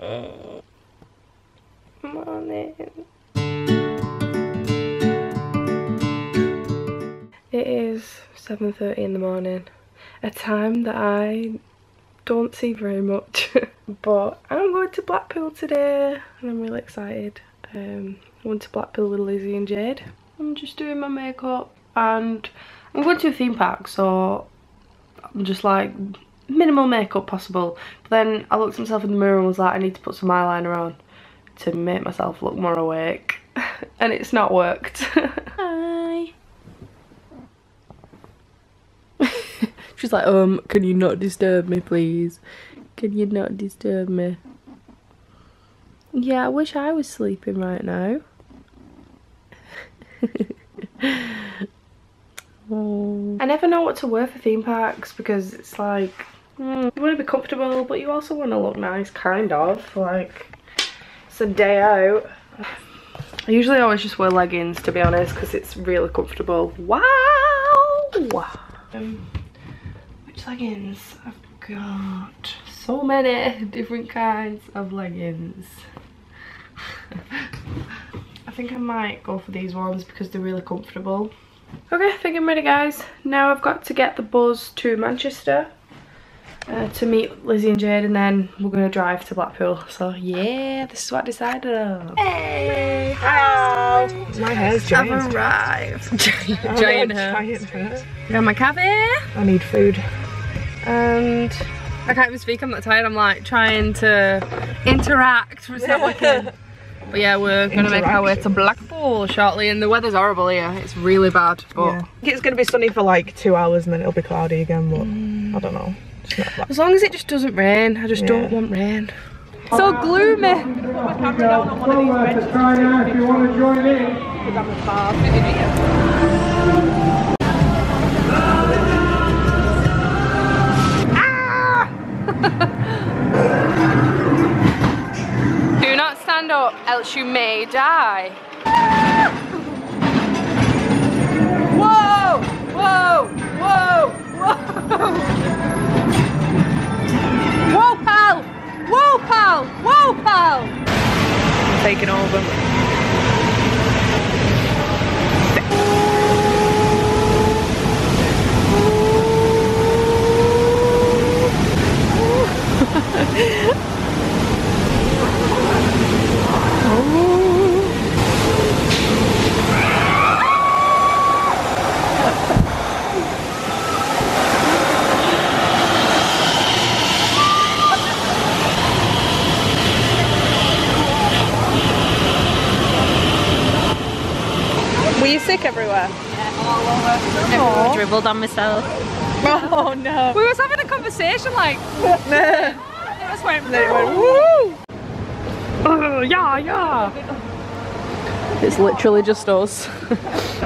Morning. It is 7.30 in the morning, a time that I don't see very much, but I'm going to Blackpool today and I'm really excited. Um, I went to Blackpool with Lizzie and Jade. I'm just doing my makeup and I'm going to a theme park so I'm just like minimal makeup possible. But then I looked at myself in the mirror and was like I need to put some eyeliner on to make myself look more awake and it's not worked. Hi. She's like, um, can you not disturb me please? Can you not disturb me? Yeah, I wish I was sleeping right now. oh. I never know what to wear for theme parks because it's like, mm, you want to be comfortable but you also want to look nice, kind of. Like, it's a day out. I usually always just wear leggings to be honest because it's really comfortable. Wow! Um, which leggings? I've got so many different kinds of leggings. I think I might go for these ones because they're really comfortable. Okay, I think I'm ready guys. Now I've got to get the bus to Manchester uh, to meet Lizzie and Jade and then we're going to drive to Blackpool. So yeah, this is what I decided on. Hey! Hi! My hair's giant. I've arrived. giant, giant hair. Giant hair. Got my cafe I need food. and I can't even speak, I'm not tired. I'm like trying to interact. It's not working. But yeah, we're gonna make our way to Blackpool shortly and the weather's horrible here. It's really bad, but Yeah. I think it's going to be sunny for like two hours and then it'll be cloudy again, but I don't know. It's not that. as long as it just doesn't rain, I just don't want rain. So gloomy. Do not stand up, else you may die. Taking over. You sick everywhere? I dribbled on myself. Oh no. We was having a conversation like, Nah. it just went, Then it went, woo! "Oh, yeah, yeah. It's literally just us.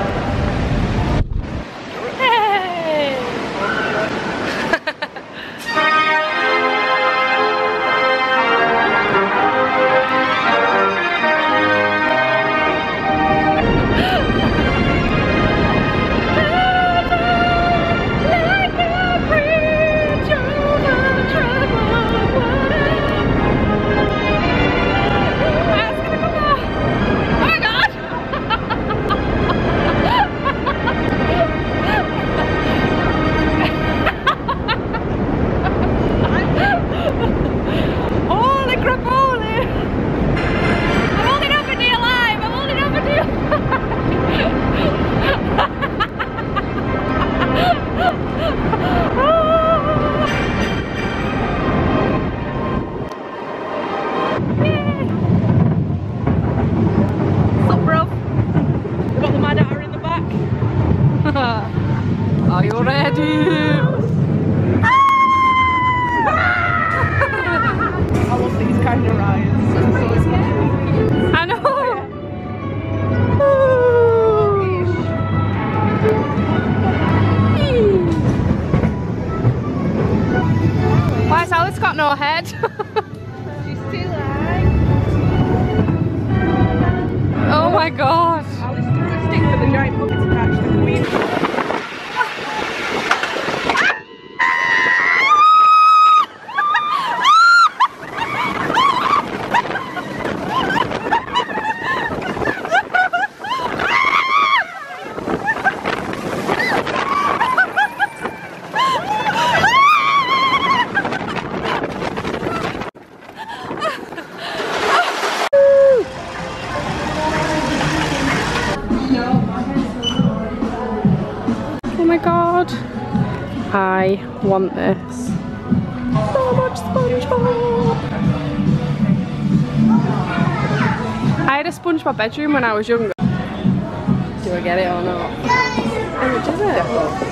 I want this. So much SpongeBob. I had a sponge SpongeBob bedroom when I was younger. Do I get it or not? Is it?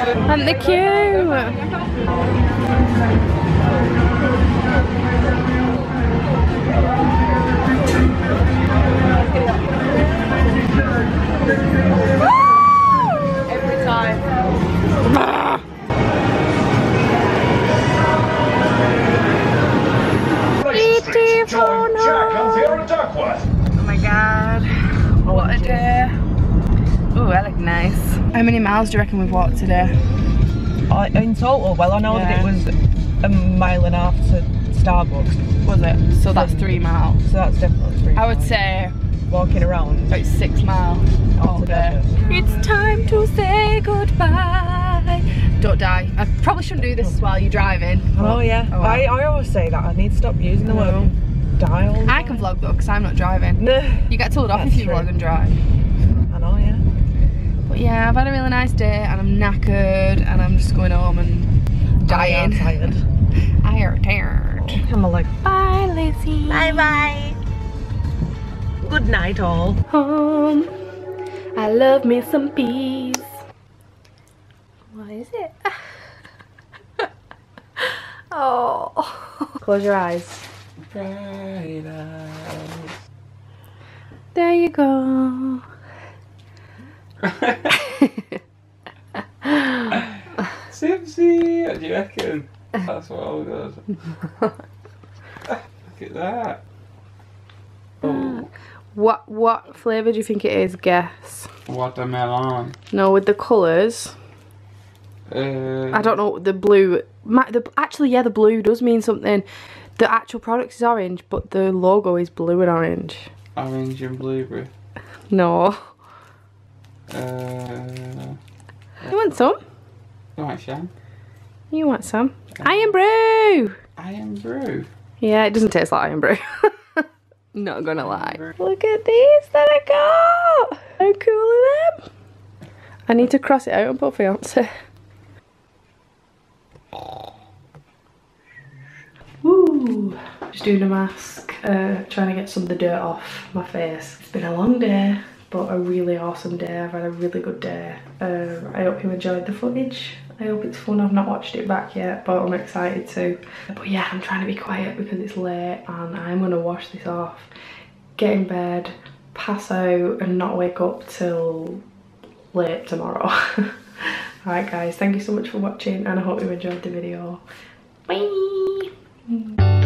And the queue. Every time. Join Jack and Fiona Duckworth. Oh my god. What a day. Oh, I look nice. How many miles do you reckon we've walked today? In total, well, I know Yeah. that it was a mile and a half to Starbucks, Was it? So that's three miles. so that's definitely three. I would say walking around about six miles oh, all day. It's time to say goodbye. Don't die. I probably shouldn't do this while you're driving. Oh yeah, Oh. I, I always say that I need to stop using the No. word dial. I can vlog though because I'm not driving. No, You get told off That's if you true. vlog and drive. I know, yeah. But yeah, I've had a really nice day and I'm knackered and I'm just going home and dying. I am tired. I am tired. Oh. I'm like, Bye, Lizzie. bye bye. Good night, all. Home. I love me some peas. What is it? oh. Close your eyes. There you go. Simpsy, what do you reckon? That's what all good. Look at that. Oh, What what flavour do you think it is? Guess. watermelon. No, with the colours. Uh, I don't know the blue. ma- The actually, yeah, the blue does mean something. The actual product is orange, but the logo is blue and orange. Orange and blueberry. No. Uh, You want some? go on, Shan. You want some? Irn-Bru. Iron brew. Yeah, it doesn't taste like Irn-Bru. Not gonna lie. Look at these that I got. How cool are them? I need to cross it out and put fiance. Woo! Just doing a mask, uh, trying to get some of the dirt off my face. It's been a long day, but a really awesome day. I've had a really good day. Um, I hope you enjoyed the footage. I hope it's fun. I've not watched it back yet, but I'm excited to. But yeah, I'm trying to be quiet because it's late and I'm gonna wash this off, get in bed, pass out and not wake up till late tomorrow. Alright guys, thank you so much for watching and I hope you enjoyed the video. Bye!